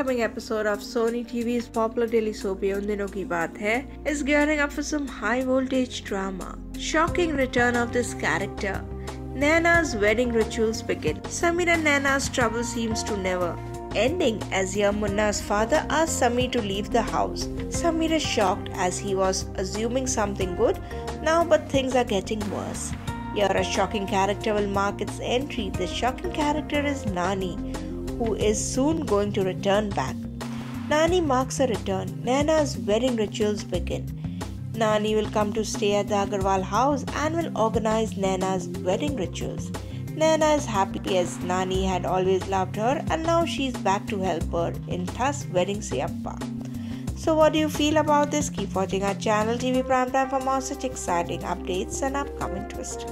upcoming episode of Sony TV's popular daily soap Ye Dinon Ki Baat Hai is gearing up for some high voltage drama. Shocking return of this character. Naina's wedding rituals begin. Sameer and Naina's trouble seems to never ending as Yamunna's father asks Sameer to leave the house. Sameer is shocked as he was assuming something good now, but things are getting worse. Here, a shocking character will mark its entry. The shocking character is Nani, who is soon going to return back. Nani marks her return. Naina's wedding rituals begin. Nani will come to stay at the Agarwal house and will organize Naina's wedding rituals. Naina is happy as Nani had always loved her and now she is back to help her in thus wedding Siappa. So what do you feel about this? Keep watching our channel TV Prime Time for more such exciting updates and upcoming twists.